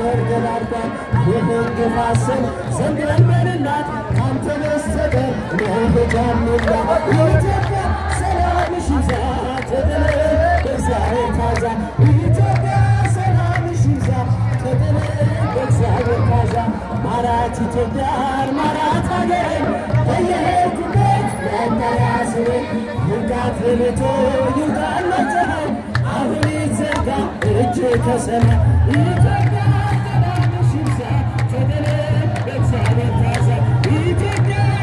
አፈር ገላርጓል የህንግፋስን ዘንበልበልላት ካንተ በስተቀር መሄጃምላ ኢትዮጵያ ሰላምሽ ይዛ ተጥለ በእግዚአብሔር ታዛ ኢትዮጵያ ሰላምሽ ይዛ ተጥለ በእግዚአብሔር ታዛ ማራት ኢትዮጵያን ማራት ሀገሬን በየሄድኩበት ስሜ ይርጋት ይርጋለት ፀሐይ አሁን ይዘጋ እጅ ከሰማይ ኢትዮጵያ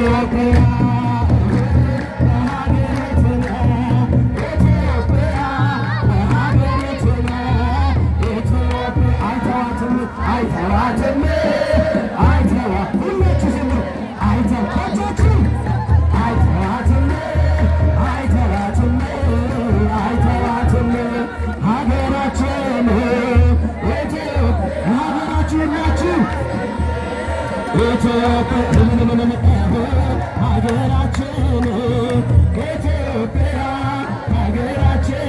ኢትዮጵያ ሀገራችን ኢትዮጵያ ሀገራችን